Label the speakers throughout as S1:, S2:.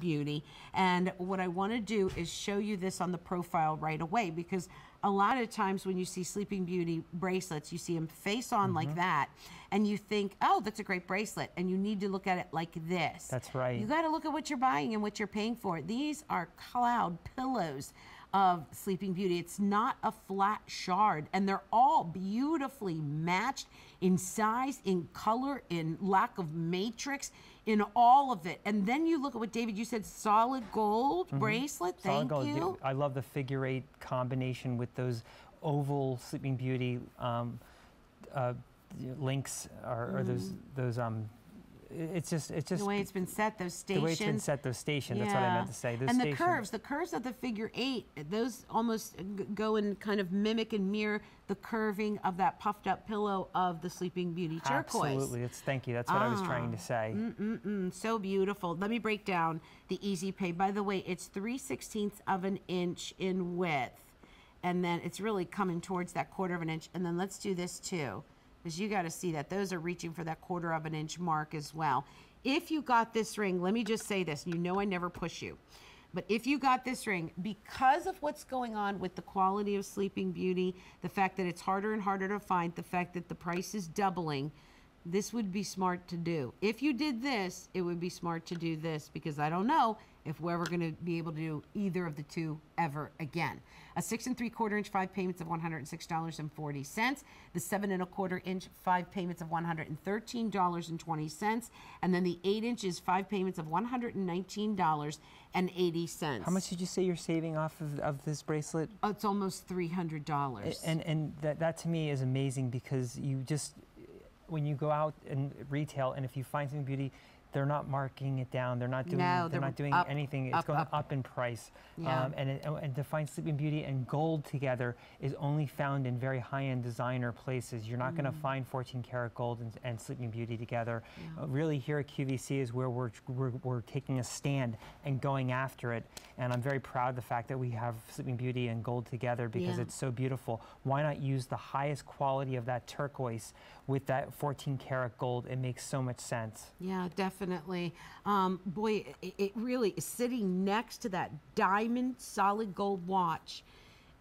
S1: Beauty. And what I want to do is show you this on the profile right away because a lot of times when you see Sleeping Beauty bracelets, you see them face on like mm-hmm. that and you think, oh, that's a great bracelet. And you need to look at it like this.
S2: That's right.
S1: You got to look at what you're buying and what you're paying for. These are cloud pillows of Sleeping Beauty. It's not a flat shard, and they're all beautifully matched in size, in color, in lack of matrix, in all of it. And then you look at what David, you said solid gold mm-hmm. bracelet.
S2: Solid
S1: Thank
S2: gold.
S1: you.
S2: I love the figure eight combination with those oval Sleeping Beauty um, uh, links or, or those those um. It's just it's just
S1: Mm-hmm. The way it's been set, those stations the
S2: way it's been set. Those stations. That's what I meant to say. Those
S1: and the
S2: stations-
S1: curves, the curves of the figure eight, those almost go and kind of mimic and mirror the curving of that puffed up pillow of the Sleeping Beauty turquoise.
S2: Absolutely. It's thank you. That's what I was trying to
S1: Ah.
S2: say.
S1: Mm, so beautiful. Let me break down the Easy Pay. By the way, it's 3 16ths of an inch in width. And then it's really coming towards that quarter of an inch. And then let's do this too, because you got to see that those are reaching for that quarter of an inch mark as well. If you got this ring, let me just say this. You know I never push you. But if you got this ring, because of what's going on with the quality of Sleeping Beauty, the fact that it's harder and harder to find, the fact that the price is doubling, this would be smart to do. If you did this, it would be smart to do this because I don't know if we're ever going to be able to do either of the two ever again. A six and three quarter inch, five payments of $106.40. The seven and a quarter inch, five payments of $113.20. And then the eight inches, five payments of $119.80.
S2: How much did you say you're saving off of, of this bracelet?
S1: Oh, it's almost $300.
S2: And and that that to me is amazing because you just when you go out and retail and if you find something beauty, they're not marking it down. They're not doing.
S1: No,
S2: they're,
S1: they're
S2: not doing
S1: up,
S2: anything. It's
S1: up,
S2: going
S1: up.
S2: up, in price.
S1: Yeah.
S2: Um, and, it, and to find Sleeping Beauty and gold together is only found in very high-end designer places. You're not going
S1: Mm.
S2: to find 14 karat gold and, and Sleeping Beauty together. Uh, really, here at QVC is where we're, we're we're taking a stand and going after it. And I'm very proud of the fact that we have Sleeping Beauty and gold together because
S1: Yeah.
S2: it's so beautiful. Why not use the highest quality of that turquoise with that 14 karat gold? It makes so much sense.
S1: Yeah, definitely. Um, boy, it, it really is sitting next to that diamond solid gold watch.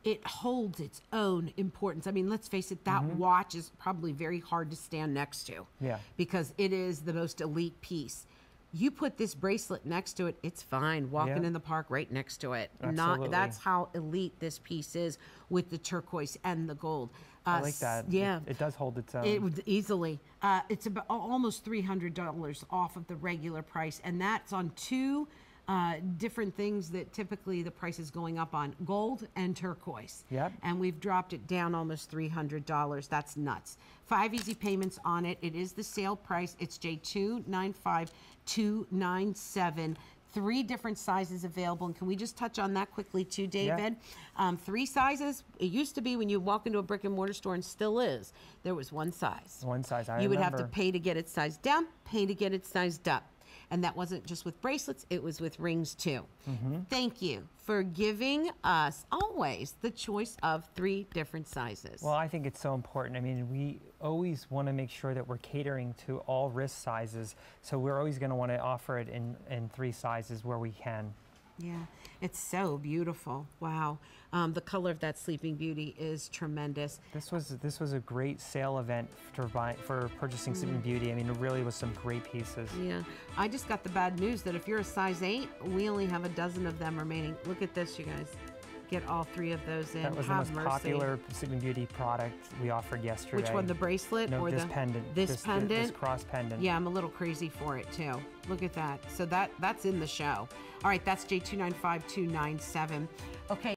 S1: It holds its own importance. I mean, let's face it, that watch is probably very hard to stand next to.
S2: Yeah.
S1: Because it is the most elite piece. You put this bracelet next to it, it's fine. Walking
S2: Yeah.
S1: in the park right next to it.
S2: Absolutely.
S1: Not that's how elite this piece is with the turquoise and the gold.
S2: I
S1: Uh,
S2: like that. It-
S1: Yeah.
S2: It, does hold its own.
S1: It would easily. Uh, it's about almost three hundred dollars off of the regular price, and that's on two uh, different things that typically the price is going up on: gold and turquoise.
S2: Yep.
S1: And we've dropped it down almost three hundred dollars. That's nuts. Five easy payments on it. It is the sale price. It's J two nine five two nine seven. Three different sizes available. And can we just touch on that quickly too, David? Um, three sizes. It used to be when you walk into a brick and mortar store, and still is, there was one size.
S2: one size. I
S1: you would have to pay to get it sized down, pay to get it sized up. And that wasn't just with bracelets, it was with rings too.
S2: Mm-hmm.
S1: Thank you for giving us always the choice of three different sizes.
S2: Well, I think it's so important. I mean, we always want to make sure that we're catering to all wrist sizes. So we're always going to want to offer it in, in three sizes where we can.
S1: Yeah, it's so beautiful. Wow. Um, the color of that Sleeping Beauty is tremendous.
S2: This was this was a great sale event for buy, for purchasing
S1: Mm.
S2: Sleeping Beauty. I mean, it really was some great pieces.
S1: Yeah, I just got the bad news that if you're a size 8, we only have a dozen of them remaining. Look at this, you guys. Get all three of those in.
S2: That was
S1: Have
S2: the most
S1: mercy.
S2: popular Sleeping Beauty product we offered yesterday.
S1: Which one, the bracelet
S2: No,
S1: or
S2: this
S1: the
S2: pendant.
S1: This,
S2: this,
S1: pendant.
S2: This cross pendant.
S1: Yeah, I'm a little crazy for it too. Look at that. So that that's in the show. All right, that's J295297. Okay.